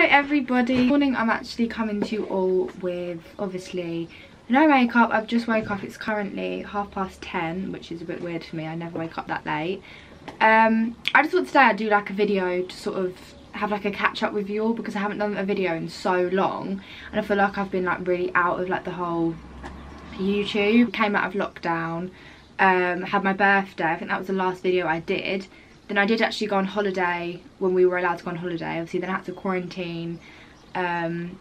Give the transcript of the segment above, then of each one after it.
Hello everybody. Morning I'm actually coming to you all with obviously no makeup. I've just woke up. It's currently half past 10 which is a bit weird for me. I never wake up that late. Um, I just thought today I'd do like a video to sort of have like a catch up with you all because I haven't done a video in so long and I feel like I've been like really out of like the whole YouTube. Came out of lockdown, um, had my birthday. I think that was the last video I did then I did actually go on holiday when we were allowed to go on holiday. Obviously, then I had to quarantine. Um,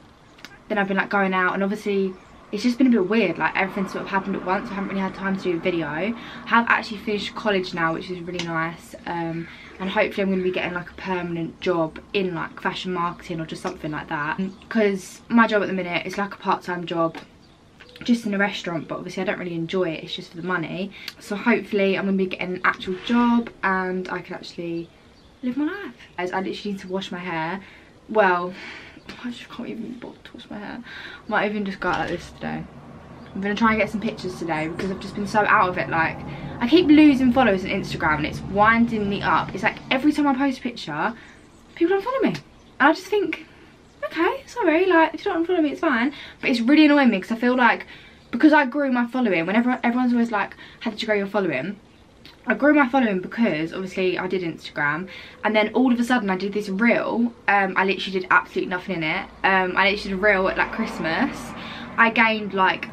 then I've been like going out, and obviously it's just been a bit weird. Like everything sort of happened at once. I haven't really had time to do a video. I have actually finished college now, which is really nice. Um, and hopefully I'm going to be getting like a permanent job in like fashion marketing or just something like that. Because my job at the minute is like a part-time job just in a restaurant but obviously I don't really enjoy it it's just for the money. So hopefully I'm gonna be getting an actual job and I can actually live my life. As I literally need to wash my hair. Well I just can't even bother to wash my hair. I might even just go out like this today. I'm gonna try and get some pictures today because I've just been so out of it like I keep losing followers on Instagram and it's winding me up. It's like every time I post a picture people don't follow me. And I just think okay, sorry, like, if you don't follow me, it's fine. But it's really annoying me because I feel like, because I grew my following, whenever everyone's always like, how did you grow your following? I grew my following because obviously I did Instagram and then all of a sudden I did this reel. Um, I literally did absolutely nothing in it. Um, I literally did a reel at like Christmas. I gained like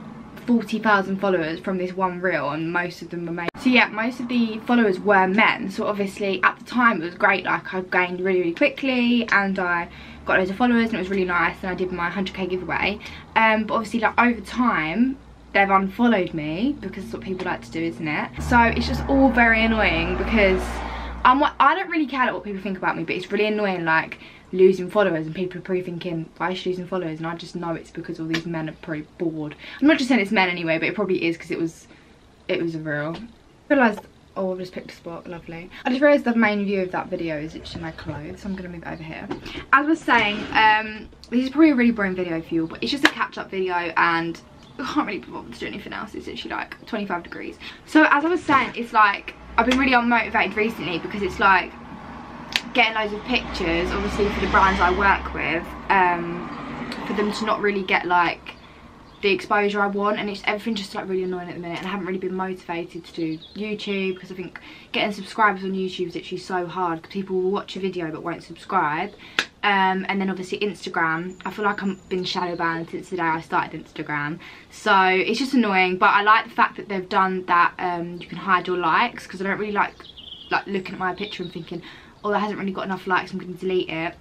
40,000 followers from this one reel and most of them were made. So yeah, most of the followers were men. So obviously at the time it was great. Like I gained really, really quickly and I got loads of followers and it was really nice and I did my 100k giveaway. Um, but obviously like over time they've unfollowed me because that's what people like to do isn't it? So it's just all very annoying because I'm I don't really care what people think about me but it's really annoying like losing followers and people are probably thinking why is she losing followers? And I just know it's because all these men are probably bored. I'm not just saying it's men anyway but it probably is because it was it was a real. I realised Oh, I've just picked a spot. Lovely. I just realised the main view of that video is actually my clothes. So I'm going to move over here. As I was saying, um, this is probably a really boring video for you. But it's just a catch-up video and I can't really be bothered to do anything else. It's literally like 25 degrees. So as I was saying, it's like I've been really unmotivated recently because it's like getting loads of pictures, obviously for the brands I work with, um, for them to not really get like the exposure I want and it's everything just like really annoying at the minute and I haven't really been motivated to do YouTube because I think getting subscribers on YouTube is actually so hard because people will watch a video but won't subscribe. Um, and then obviously Instagram I feel like I've been shadow banned since the day I started Instagram. So it's just annoying but I like the fact that they've done that um, you can hide your likes because I don't really like like looking at my picture and thinking oh that hasn't really got enough likes I'm going to delete it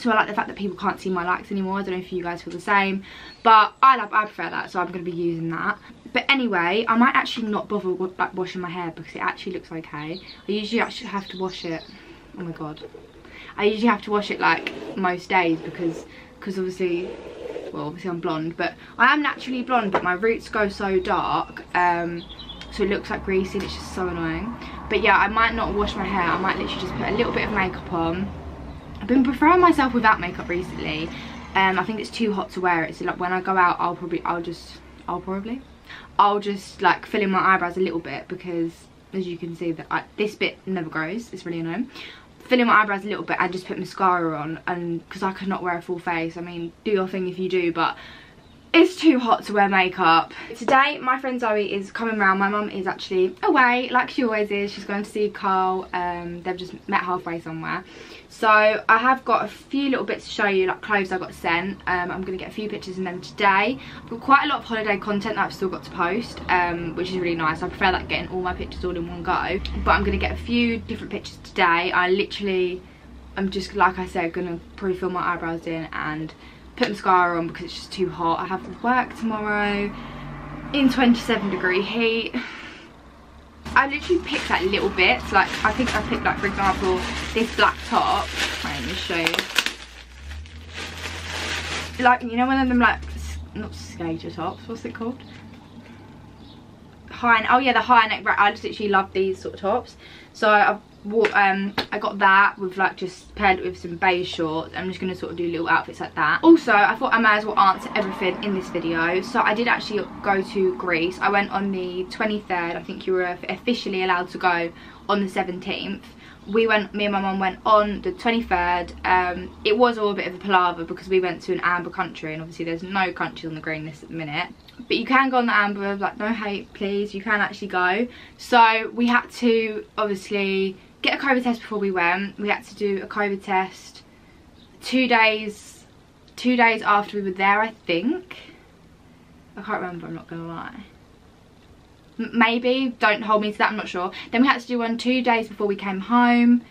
so I like the fact that people can't see my likes anymore. I don't know if you guys feel the same but I love I prefer that so I'm going to be using that. But anyway I might actually not bother like washing my hair because it actually looks okay. I usually actually have to wash it oh my god. I usually have to wash it like most days because because obviously well obviously I'm blonde but I am naturally blonde but my roots go so dark um so it looks like greasy and it's just so annoying. But yeah I might not wash my hair. I might literally just put a little bit of makeup on I've been preferring myself without makeup recently. Um, I think it's too hot to wear it. So like when I go out, I'll probably, I'll just, I'll probably, I'll just like fill in my eyebrows a little bit because as you can see that I, this bit never grows. It's really annoying. Fill in my eyebrows a little bit and just put mascara on and because I could not wear a full face. I mean, do your thing if you do, but it's too hot to wear makeup. Today, my friend Zoe is coming round. My mum is actually away, like she always is. She's going to see Carl. Um, they've just met halfway somewhere. So I have got a few little bits to show you, like clothes I got sent. Um, I'm going to get a few pictures in them today. I've got quite a lot of holiday content that I've still got to post, um, which is really nice. I prefer that getting all my pictures all in one go. But I'm going to get a few different pictures today. I literally, I'm just, like I said, going to probably fill my eyebrows in and put mascara on because it's just too hot. I have work tomorrow in 27 degree heat. I literally picked like little bits. Like I think I picked like for example this black top. Let me show you. Like you know one of them like not skater tops. What's it called? High. Oh yeah, the high neck. I just literally love these sort of tops. So I've um, I got that with like just paired with some beige shorts. I'm just going to sort of do little outfits like that. Also, I thought I might as well answer everything in this video. So I did actually go to Greece. I went on the 23rd. I think you were officially allowed to go on the 17th. We went me and my mum went on the 23rd um, it was all a bit of a palaver because we went to an amber country and obviously there's no countries on the green list at the minute. But you can go on the amber like no hate please you can actually go. So we had to obviously get a covid test before we went. We had to do a covid test two days two days after we were there i think. I can't remember i'm not gonna lie maybe don't hold me to that i'm not sure then we had to do one two days before we came home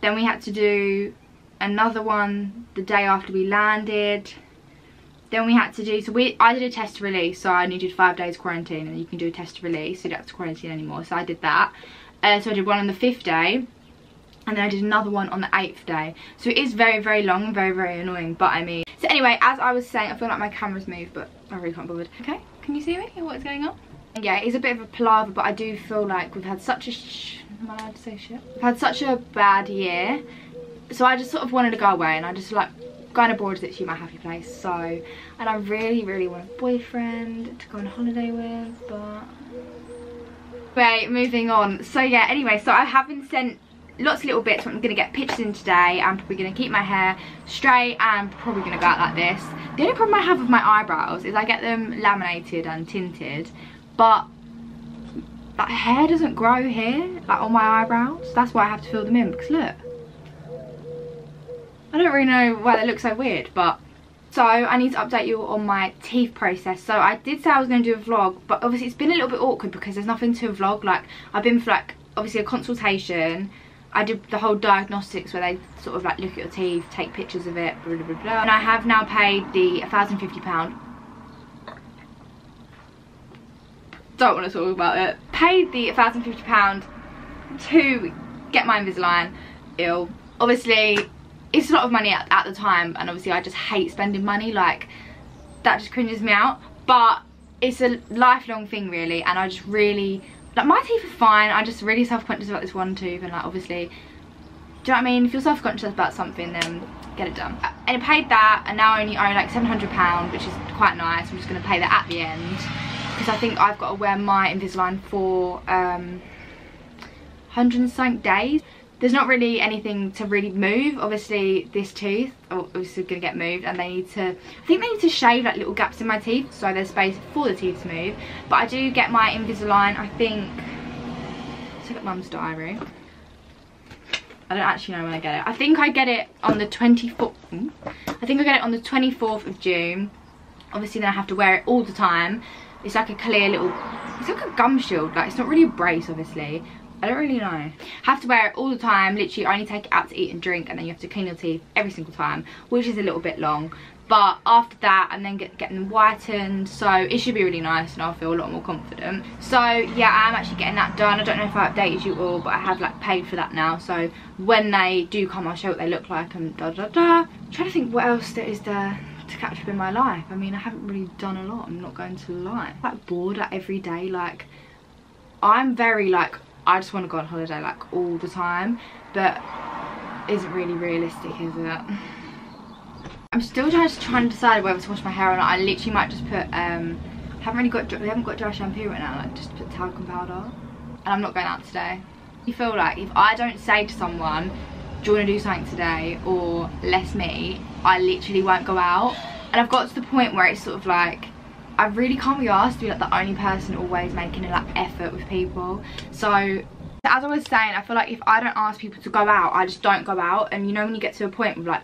then we had to do another one the day after we landed then we had to do so we i did a test release so i needed five days quarantine and you can do a test release so you don't have to quarantine anymore so i did that uh, so i did one on the fifth day and then I did another one on the 8th day. So it is very, very long and very, very annoying, but I mean... So anyway, as I was saying, I feel like my camera's moved, but I really can't bother. Okay, can you see me? What is going on? Yeah it's a bit of a palaver but i do feel like we've had such a sh am i allowed to say shit? We've had such a bad year. So i just sort of wanted to go away and i just like kind of bored is literally my happy place. So and i really really want a boyfriend to go on holiday with but wait moving on. So yeah anyway so i have been sent lots of little bits. I'm gonna get pictures in today. I'm probably gonna keep my hair straight. And probably gonna go out like this. The only problem i have with my eyebrows is i get them laminated and tinted but that hair doesn't grow here like on my eyebrows. That's why i have to fill them in because look. I don't really know why they look so weird but so i need to update you on my teeth process. So i did say i was going to do a vlog but obviously it's been a little bit awkward because there's nothing to vlog. Like i've been for like obviously a consultation. I did the whole diagnostics where they sort of like look at your teeth, take pictures of it, blah, blah, blah. And I have now paid the £1,050 don't want to talk about it. Paid the £1,050 to get my Invisalign ill. Obviously, it's a lot of money at, at the time and obviously I just hate spending money. Like, that just cringes me out. But it's a lifelong thing really and I just really, like my teeth are fine. I'm just really self-conscious about this one tooth and like obviously, do you know what I mean? If you're self-conscious about something then get it done. And I paid that and now I only owe like £700 which is quite nice. I'm just going to pay that at the end because I think I've got to wear my Invisalign for um, 100 days. There's not really anything to really move. Obviously, this tooth obviously going to get moved and they need to, I think they need to shave like little gaps in my teeth so there's space for the teeth to move. But I do get my Invisalign, I think, let's look at mum's diary. I don't actually know when I get it. I think I get it on the 24th, I think I get it on the 24th of June. Obviously then I have to wear it all the time it's like a clear little, it's like a gum shield. Like it's not really a brace, obviously. I don't really know. Have to wear it all the time. Literally, only take it out to eat and drink, and then you have to clean your teeth every single time, which is a little bit long. But after that, and then get, getting them whitened, so it should be really nice, and I'll feel a lot more confident. So yeah, I'm actually getting that done. I don't know if I updated you all, but I have like paid for that now. So when they do come, I'll show what they look like and da da da. I'm trying to think what else there is there to catch up in my life. I mean, I haven't really done a lot. I'm not going to lie. Like bored every day. Like, I'm very like, I just want to go on holiday like all the time. But isn't really realistic, is it? I'm still just trying to decide whether to wash my hair or not. I literally might just put, um, haven't really got, we haven't got dry shampoo right now. Like, just put talcum powder. And I'm not going out today. You feel like if I don't say to someone, do you want to do something today or less me I literally won't go out and I've got to the point where it's sort of like I really can't be asked to be like the only person always making a like effort with people so as I was saying I feel like if I don't ask people to go out I just don't go out and you know when you get to a point of like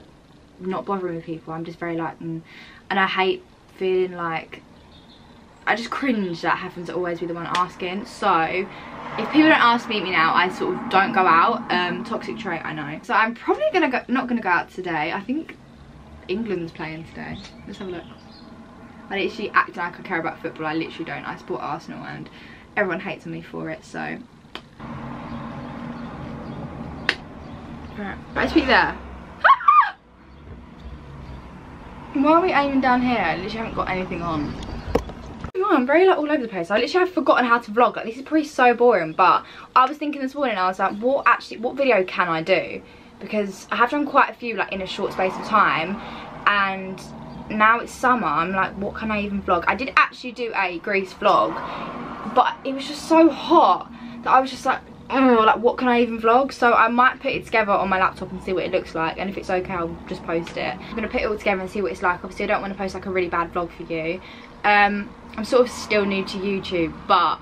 not bothering with people I'm just very like mm, and I hate feeling like I just cringe that happens to always be the one asking so if people don't ask to meet me now, I sort of don't go out. Um, toxic trait, I know. So I'm probably gonna go, not gonna go out today. I think England's playing today. Let's have a look. I literally act like I care about football. I literally don't. I support Arsenal and everyone hates me for it. So. Right, I there. Why are we aiming down here? I literally haven't got anything on. I'm very like all over the place. I literally have forgotten how to vlog. Like this is pretty so boring. But I was thinking this morning, I was like, what actually, what video can I do? Because I have done quite a few like in a short space of time. And now it's summer. I'm like, what can I even vlog? I did actually do a Greece vlog. But it was just so hot that I was just like, oh, like what can I even vlog? So I might put it together on my laptop and see what it looks like. And if it's okay, I'll just post it. I'm gonna put it all together and see what it's like. Obviously, I don't want to post like a really bad vlog for you. Um, I'm sort of still new to YouTube, but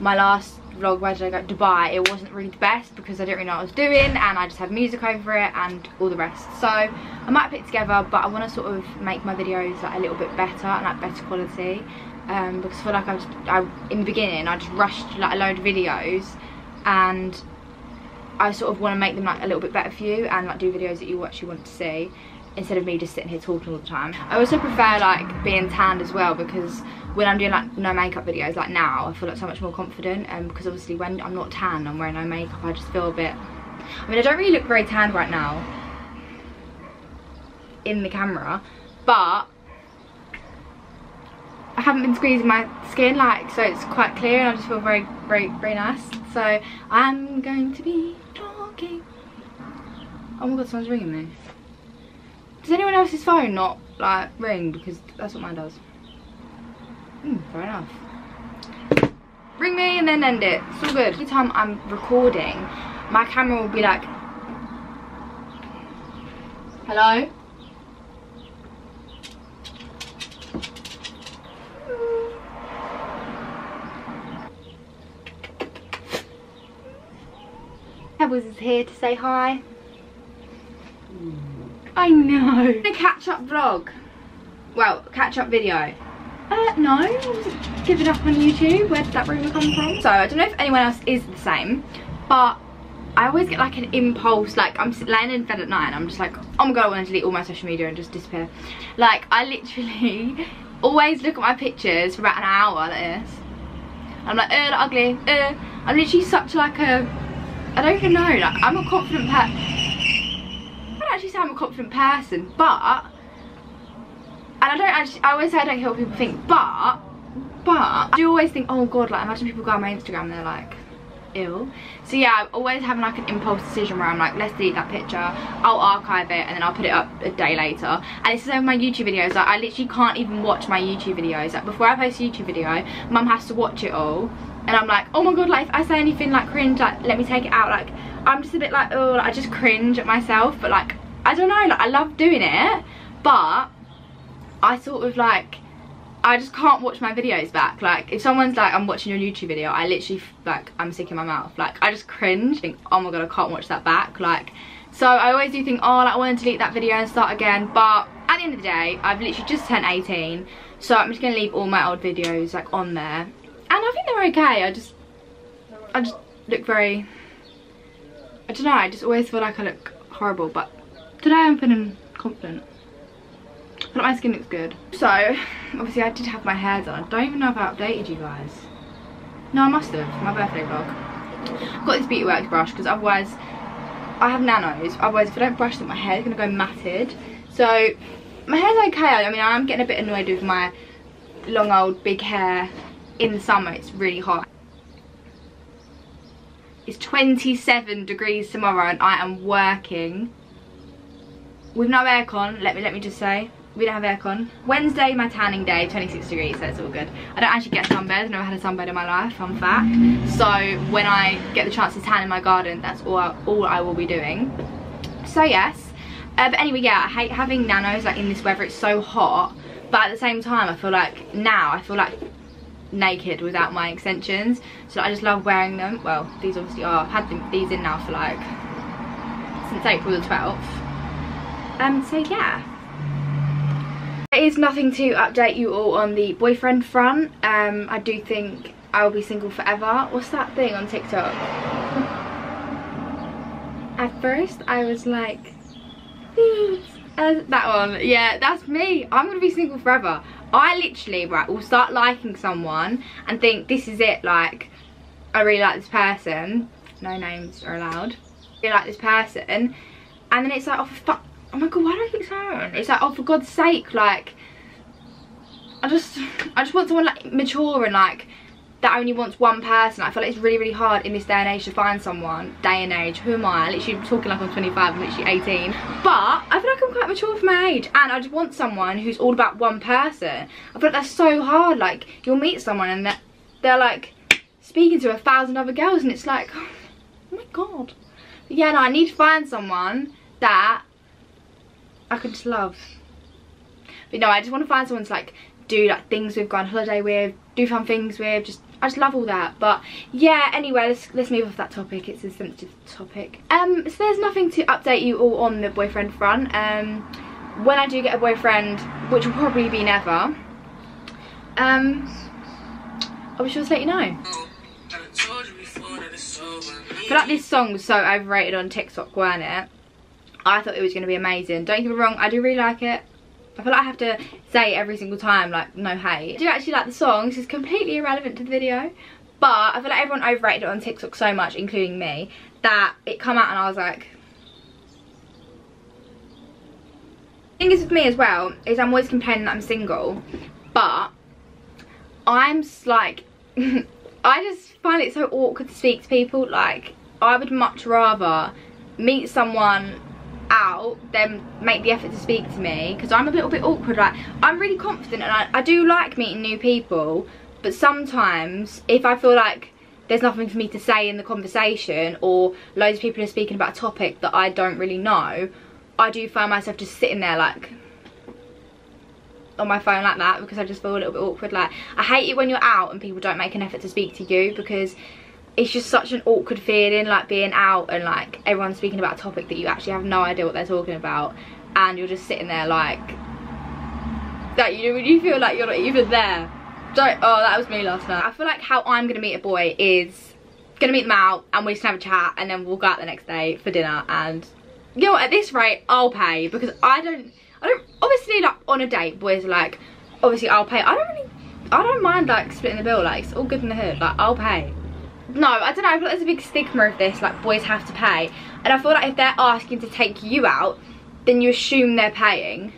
my last vlog where did I go Dubai it wasn't really the best because I didn't really know what I was doing and I just had music over it and all the rest. So I might put it together but I want to sort of make my videos like a little bit better and like better quality. Um, because I feel like I was I, in the beginning I just rushed like a load of videos and I sort of want to make them like a little bit better for you and like do videos that you actually want to see instead of me just sitting here talking all the time. I also prefer like being tanned as well because when I'm doing like no makeup videos like now I feel like so much more confident um, because obviously when I'm not tan I'm wearing no makeup I just feel a bit I mean I don't really look very tanned right now in the camera but I haven't been squeezing my skin like so it's quite clear and I just feel very very very nice. So I'm going to be talking. Oh my god someone's ringing me does anyone else's phone not like ring? Because that's what mine does. Hmm, fair enough. Ring me and then end it. It's all good. Every time I'm recording my camera will be like hello? Pebbles is here to say hi. I know. A catch up vlog. Well, catch up video. Uh, no, give it up on YouTube. Where did that rumour come from? So, I don't know if anyone else is the same, but I always get like an impulse, like I'm laying in bed at night and I'm just like, oh my god, I want to delete all my social media and just disappear. Like, I literally always look at my pictures for about an hour like this. I'm like, uh, ugly, uh. I'm literally such like a I don't even know, like I'm a confident person. I don't actually say I'm a confident person, but and I don't actually I always say I don't care what people think, but but I do always think, oh god, like imagine people go on my Instagram and they're like ill. So yeah, I'm always having like an impulse decision where I'm like, let's delete that picture, I'll archive it and then I'll put it up a day later. And the same with my YouTube videos, like I literally can't even watch my YouTube videos. Like before I post a YouTube video, mum has to watch it all and I'm like oh my god like if I say anything like cringe like let me take it out like I'm just a bit like oh like, I just cringe at myself but like I don't know like I love doing it but I sort of like I just can't watch my videos back. Like if someone's like I'm watching your YouTube video I literally like I'm sick in my mouth. Like I just cringe think oh my god I can't watch that back. Like so I always do think oh like, I want to delete that video and start again. But at the end of the day I've literally just turned 18 so I'm just gonna leave all my old videos like on there. And I think they're okay. I just, I just look very, I don't know, I just always feel like I look horrible, but today I'm feeling confident. But my skin looks good. So, obviously I did have my hair done. I don't even know if I updated you guys. No, I must have, my birthday vlog. I've got this Beauty Works brush because otherwise, I have nanos. Otherwise, if I don't brush them, my hair's going to go matted. So, my hair's okay. I mean, I'm getting a bit annoyed with my long old big hair in the summer it's really hot it's 27 degrees tomorrow and I am working with no aircon let me let me just say. We don't have aircon. Wednesday my tanning day 26 degrees so it's all good. I don't actually get sunbed. I've never had a sunbed in my life fun fact. So when I get the chance to tan in my garden that's all I, all I will be doing. So yes. Uh, but anyway yeah I hate having nanos like in this weather. It's so hot. But at the same time I feel like now I feel like naked without my extensions. So I just love wearing them. Well these obviously are I've had them, these in now for like since April the 12th um so yeah there is nothing to update you all on the boyfriend front um I do think I will be single forever what's that thing on TikTok at first I was like uh, that one yeah that's me I'm gonna be single forever I literally, right, will start liking someone and think this is it, like, I really like this person. No names are allowed. I like this person. And then it's like, oh, fuck. Oh my god, why do I keep saying It's like, oh, for God's sake, like, I just, I just want someone, like, mature and, like, that only wants one person. I feel like it's really, really hard in this day and age to find someone, day and age. Who am I? Literally talking like I'm 25, I'm literally 18. But I feel like I'm quite mature for my age. And I just want someone who's all about one person. I feel like that's so hard. Like, you'll meet someone and they're, they're like speaking to a thousand other girls and it's like, Oh my god. Yeah, no, I need to find someone that I can just love. But no, I just want to find someone to like do like things with, go on holiday with, do fun things with, just I just love all that. But yeah, anyway, let's let's move off that topic. It's a sensitive topic. Um, so there's nothing to update you all on the boyfriend front. Um, when I do get a boyfriend, which will probably be never, um, I'll be sure to let you know. But like this song was so overrated on TikTok, weren't it? I thought it was going to be amazing. Don't get me wrong, I do really like it. I feel like I have to say every single time, like, no hate. I do actually like the song. This is completely irrelevant to the video. But I feel like everyone overrated it on TikTok so much, including me, that it come out and I was like... Thing is with me as well, is I'm always complaining that I'm single. But I'm like... I just find it so awkward to speak to people. Like, I would much rather meet someone out then make the effort to speak to me because I'm a little bit awkward like I'm really confident and I, I do like meeting new people but sometimes if I feel like there's nothing for me to say in the conversation or loads of people are speaking about a topic that I don't really know I do find myself just sitting there like on my phone like that because I just feel a little bit awkward. Like I hate it when you're out and people don't make an effort to speak to you because it's just such an awkward feeling like being out and like everyone's speaking about a topic that you actually have no idea what they're talking about and you're just sitting there like that you you feel like you're not even there. Don't oh that was me last night. I feel like how i'm gonna meet a boy is gonna meet them out and we're just gonna have a chat and then we'll go out the next day for dinner and you know what, at this rate i'll pay because i don't i don't obviously like on a date boys like obviously i'll pay. I don't really i don't mind like splitting the bill like it's all good in the hood like i'll pay no i don't know i feel like there's a big stigma of this like boys have to pay. And i feel like if they're asking to take you out then you assume they're paying.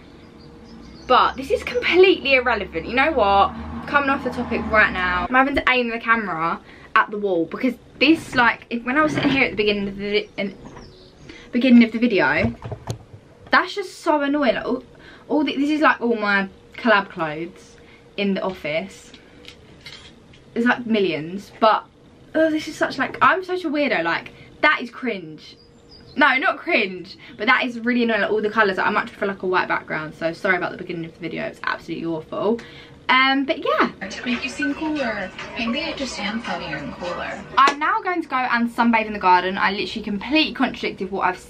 But this is completely irrelevant. You know what? Coming off the topic right now i'm having to aim the camera at the wall because this like when i was sitting here at the beginning of the beginning of the video that's just so annoying. Like, all, all the, this is like all my collab clothes in the office. There's like millions but oh, this is such like, I'm such a weirdo, like, that is cringe. No, not cringe, but that is really annoying, like, all the colours, I much prefer like a white background, so sorry about the beginning of the video, it's absolutely awful. Um, but yeah. To make you seem cooler, maybe I just am funnier and cooler. I'm now going to go and sunbathe in the garden. I literally completely contradicted what I've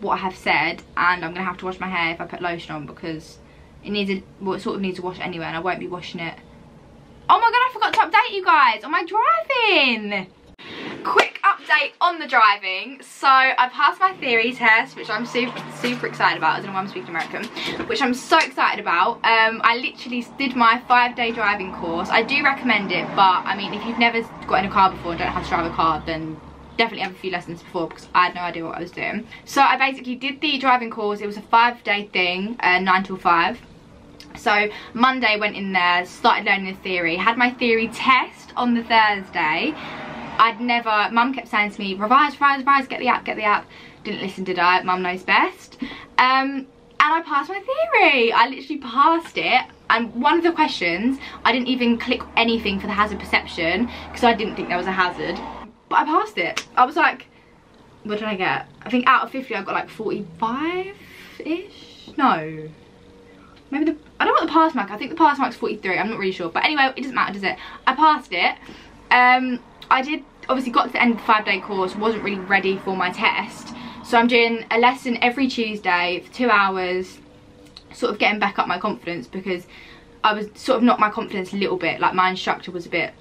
what I have said, and I'm gonna have to wash my hair if I put lotion on because it needs a well, it sort of needs to wash anyway, and I won't be washing it Oh my god, I forgot to update you guys on my driving. Quick update on the driving. So I passed my theory test, which I'm super, super excited about. I don't know why I'm speaking American, which I'm so excited about. Um, I literally did my five day driving course. I do recommend it, but I mean, if you've never got in a car before and don't have to drive a car, then definitely have a few lessons before because I had no idea what I was doing. So I basically did the driving course. It was a five day thing, uh, nine till five. So Monday went in there, started learning the theory, had my theory test on the Thursday. I'd never, mum kept saying to me, revise, revise, revise, get the app, get the app. Didn't listen, did I? Mum knows best. Um, and I passed my theory. I literally passed it. And one of the questions, I didn't even click anything for the hazard perception because I didn't think there was a hazard. But I passed it. I was like, what did I get? I think out of 50 I got like 45-ish? No, maybe the I don't what the pass mark. I think the pass mark's 43 I'm not really sure. But anyway it doesn't matter does it? I passed it. Um I did obviously got to the end of the five day course wasn't really ready for my test. So I'm doing a lesson every Tuesday for two hours sort of getting back up my confidence because I was sort of knocked my confidence a little bit. Like my instructor was a bit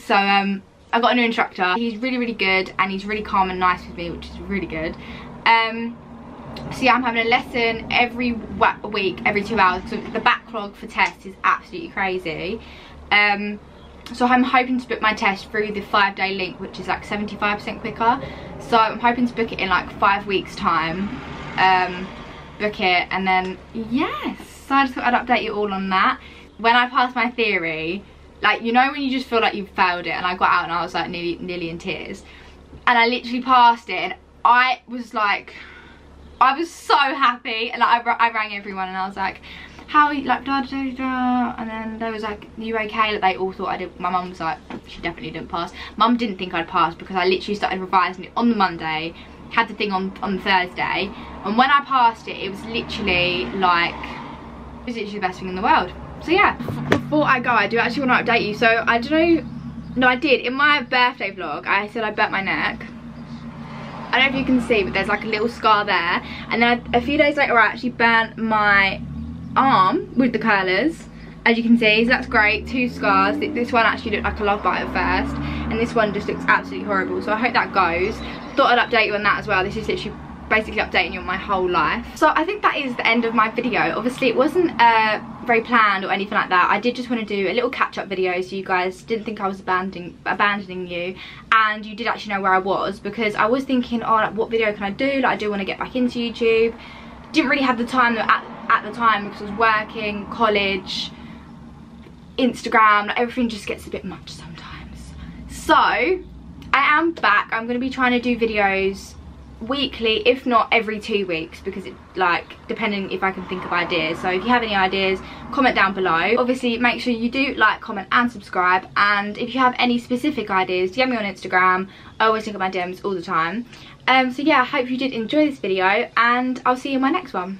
so um I got a new instructor. He's really really good and he's really calm and nice with me which is really good. Um so yeah, I'm having a lesson every week, every two hours, because the backlog for tests is absolutely crazy. Um, so I'm hoping to book my test through the five day link, which is like 75% quicker. So I'm hoping to book it in like five weeks time. Um, book it and then, yes. So I just thought I'd update you all on that. When I passed my theory, like, you know when you just feel like you've failed it and I got out and I was like nearly, nearly in tears. And I literally passed it and I was like, I was so happy. Like I, I rang everyone and I was like, how you, like da da da and then they was like you okay? Like they all thought I did my mum was like she definitely didn't pass. Mum didn't think I'd pass because I literally started revising it on the Monday had the thing on on Thursday and when I passed it it was literally like it was literally the best thing in the world. So yeah. Before I go I do actually want to update you. So I don't know no I did. In my birthday vlog I said I burnt my neck I don't know if you can see but there's like a little scar there. And then a few days later I actually burnt my arm with the curlers. As you can see so that's great. Two scars. This one actually looked like a love bite at first and this one just looks absolutely horrible. So i hope that goes. Thought i'd update you on that as well. This is literally basically updating you on my whole life. So i think that is the end of my video. Obviously it wasn't uh, very planned or anything like that i did just want to do a little catch-up video so you guys didn't think i was abandoning abandoning you and you did actually know where i was because i was thinking oh like, what video can i do like i do want to get back into youtube didn't really have the time at at the time because I was working, college, Instagram, like everything just gets a bit much sometimes. So, I am back. I'm going to be trying to do videos weekly, if not every two weeks, because it, like, depending if I can think of ideas. So if you have any ideas, comment down below. Obviously, make sure you do like, comment, and subscribe. And if you have any specific ideas, DM me on Instagram. I always think of my DMs all the time. Um, so yeah, I hope you did enjoy this video, and I'll see you in my next one.